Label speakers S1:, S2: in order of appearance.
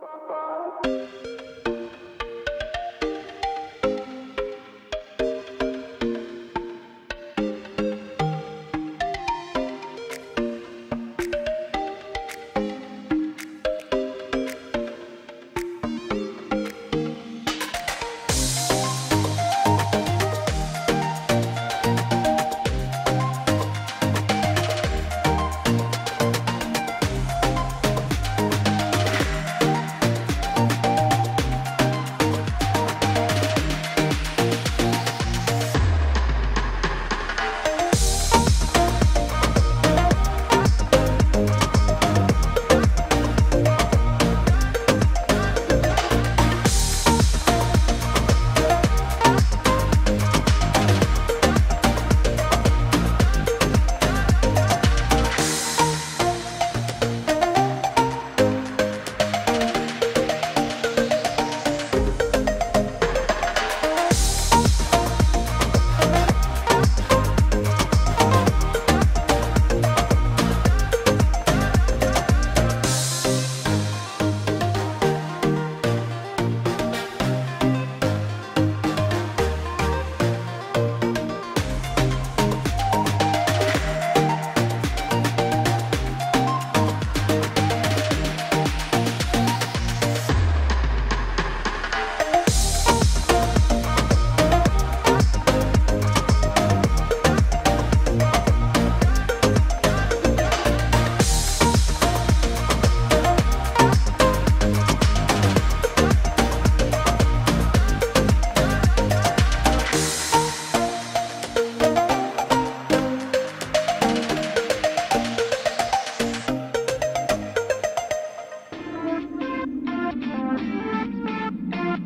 S1: Música Thank